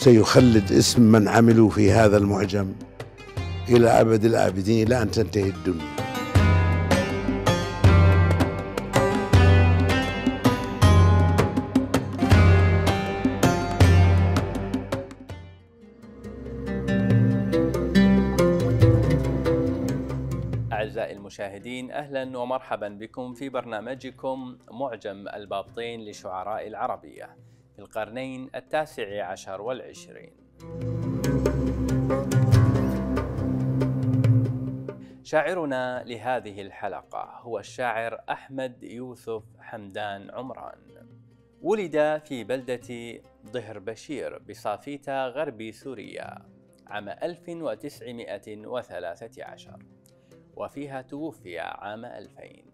سيخلد اسم من عملوا في هذا المعجم. إلى أبد الآبدين إلى أن تنتهي الدنيا. أعزائي المشاهدين أهلا ومرحبا بكم في برنامجكم معجم البابطين لشعراء العربية. القرنين التاسع عشر والعشرين. شاعرنا لهذه الحلقة هو الشاعر أحمد يوسف حمدان عمران. ولد في بلدة ظهر بشير بصافيتا غرب سوريا عام 1913 وفيها توفي عام 2000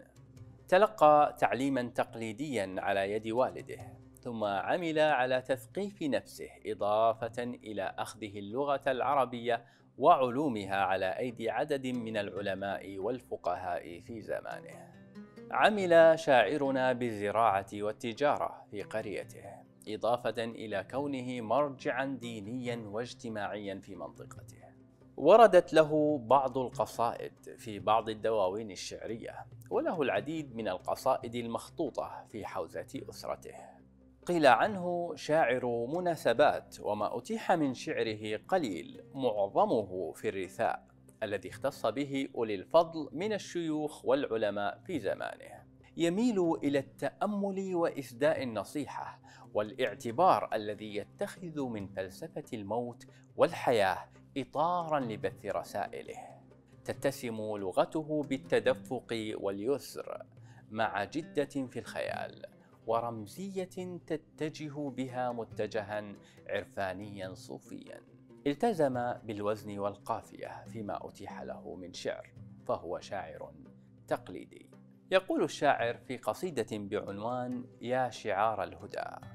تلقى تعليما تقليديا على يد والده. ثم عمل على تثقيف نفسه إضافة إلى أخذه اللغة العربية وعلومها على أيدي عدد من العلماء والفقهاء في زمانه. عمل شاعرنا بالزراعة والتجارة في قريته إضافة إلى كونه مرجعا دينيا واجتماعيا في منطقته. وردت له بعض القصائد في بعض الدواوين الشعرية وله العديد من القصائد المخطوطة في حوزة أسرته. قيل عنه شاعر مناسبات وما أتيح من شعره قليل معظمه في الرثاء الذي اختص به أولي الفضل من الشيوخ والعلماء في زمانه. يميل إلى التأمل وإسداء النصيحة والاعتبار الذي يتخذ من فلسفة الموت والحياة إطارا لبث رسائله. تتسم لغته بالتدفق واليسر مع جدة في الخيال. ورمزية تتجه بها متجها عرفانيا صوفيا. التزم بالوزن والقافية فيما أتيح له من شعر فهو شاعر تقليدي. يقول الشاعر في قصيدة بعنوان يا شعار الهدى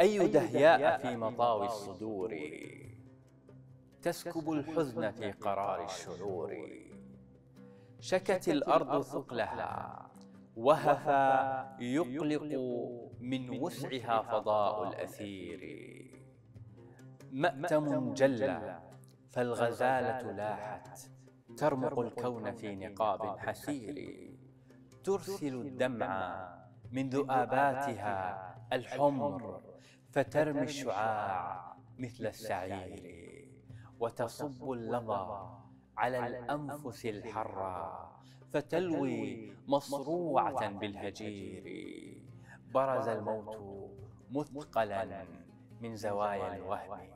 أي دهياء في مطاوي الصدور تسكب الحزن في قرار الشعور. شكت الأرض ثقلها. وهفا يقلق من وسعها فضاء الأثير. مأتم جل فالغزالة لاحت. ترمق الكون في نقاب حسير ترسل الدمع من ذؤاباتها الحمر فترمي الشعاع مثل السعير. وتصب اللظى على الأنفس الحرى فتلوي مصروعة بالهجير. برز الموت مثقلا من زوايا الوهم.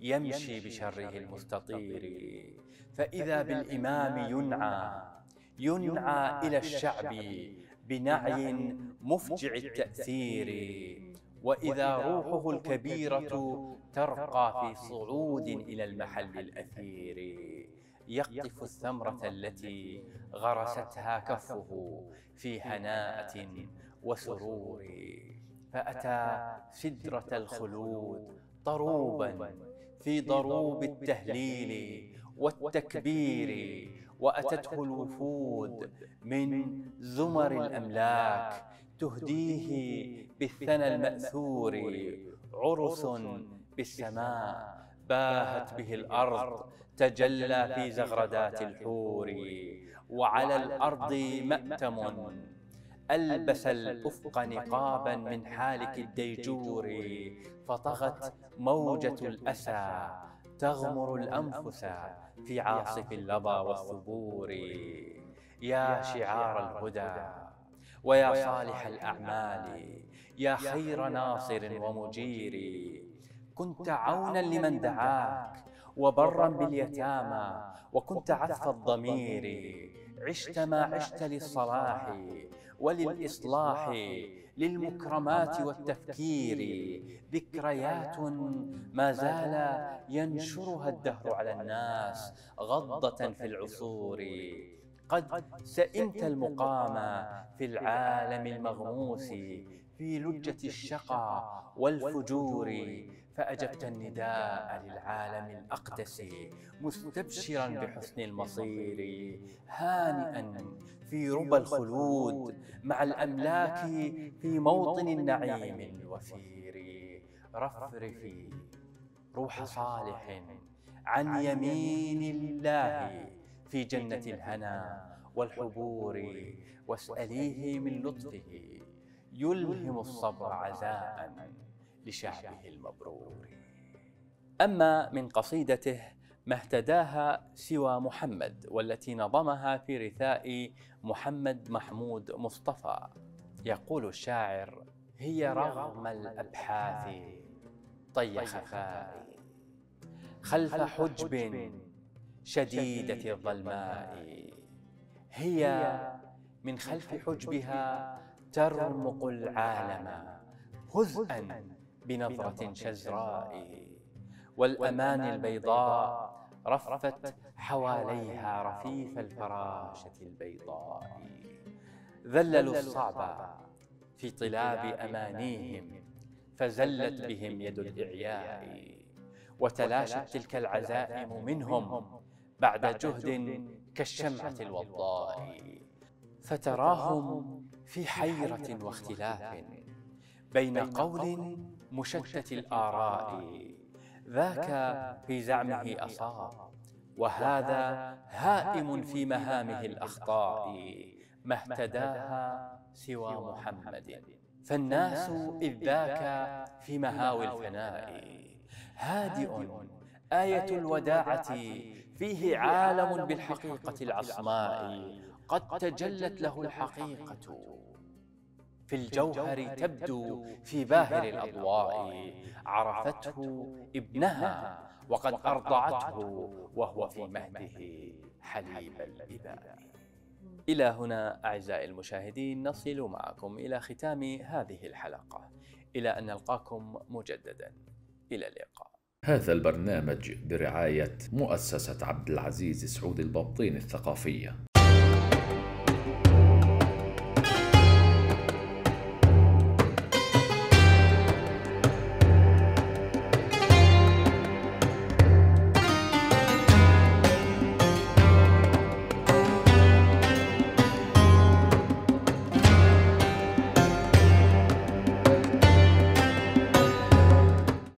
يمشي بشره المستطير. فإذا بالإمام ينعى ينعى إلى الشعب بنعي مفجع التأثير. وإذا روحه الكبيرة ترقى في صعود إلى المحل الأثير. يقطف الثمرة التي غرستها كفه في هناءة وسرور. فأتى سدرة الخلود طروبا في ضروب التهليل والتكبير. وأتته الوفود من زمر الأملاك. تهديه بالثنى المأثور. عرس بالسماء. باهت به الأرض تجلى في زغردات الحور وعلى الأرض مأتم. ألبس الأفق نقابا من حالك الديجور فطغت موجة الأسى تغمر الأنفس في عاصف اللظى والثبور يا شعار الهدى ويا صالح الأعمال. يا خير ناصر ومجير كنت عونا لمن دعاك وبرا باليتامى وكنت عطف الضمير. عشت ما عشت للصلاح وللإصلاح للمكرمات والتفكير. ذكريات ما زال ينشرها الدهر على الناس غضة في العصور. قد سئمت المقام في العالم المغموس في لجة الشقى والفجور. فأجبت النداء للعالم الأقدس مستبشرا بحسن المصير. هانئا في ربى الخلود مع الأملاك في موطن النعيم الوفير. رفرفي روح صالح عن يمين الله. في جنة الهنا والحبور واسأليه من لطفه. يلهم الصبر عزاء لشعبه المبرور. أما من قصيدته ما اهتداها سوى محمد والتي نظمها في رثاء محمد محمود مصطفى. يقول الشاعر هي رغم الأبحاث طي خفاء خلف حجب شديدة الظلماء. هي من خلف حجبها ترمق العالم هزءا بنظرة شزراء. والأماني البيضاء رفت حواليها رفيف الفراشة البيضاء. ذللوا الصعب في طلاب أمانيهم. فزلت بهم يد الإعياء. وتلاشت تلك العزائم منهم. بعد جهد كالشمعة الوضاء. فتراهم في حيرة واختلاف. بين قول مشتت الآراء. ذاك في زعمه أصاب. وهذا هائم في مهامه الأخطاء. ما اهتداها سوى محمد. فالناس إذ ذاك في مهاوي الفناء. هادئ آية الوداعة فيه عالم بالحقيقة العصماء. قد تجلت له الحقيقة. في الجوهر تبدو في باهر الأضواء. عرفته ابنها وقد أرضعته وهو في مهده حليب الإباء إلى هنا أعزائي المشاهدين نصل معكم إلى ختام هذه الحلقة. إلى أن نلقاكم مجددا. إلى اللقاء. هذا البرنامج برعاية مؤسسة عبد العزيز سعود البطين الثقافية.